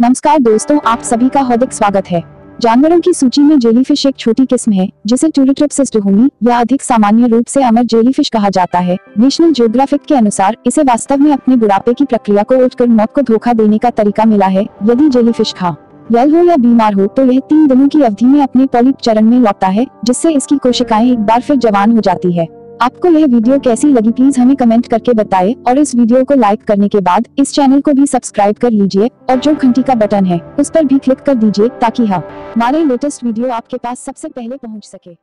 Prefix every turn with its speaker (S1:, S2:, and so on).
S1: नमस्कार दोस्तों, आप सभी का हार्दिक स्वागत है। जानवरों की सूची में जेलीफिश एक छोटी किस्म है, जिसे टूरिट्रिप्सिस डुहुमी, या अधिक सामान्य रूप से अमर जेलीफिश कहा जाता है। नेशनल जियोग्राफिक के अनुसार, इसे वास्तव में अपने बुढ़ापे की प्रक्रिया को उठकर मौत को धोखा देने का तरीका मिला है, यदि जेलीफिश खा, यल हो या बीमार हो तो यह तीन दिनों की अवधि में अपने पॉलिप चरण में लौटता है, जिससे इसकी कोशिकाएँ एक बार फिर जवान हो जाती है। आपको यह वीडियो कैसी लगी प्लीज़ हमें कमेंट करके बताएँ और इस वीडियो को लाइक करने के बाद इस चैनल को भी सब्सक्राइब कर लीजिए और जो घंटी का बटन है, उस पर भी क्लिक कर दीजिए ताकि हम हमारे लेटेस्ट वीडियो आपके पास सबसे पहले पहुँच सके।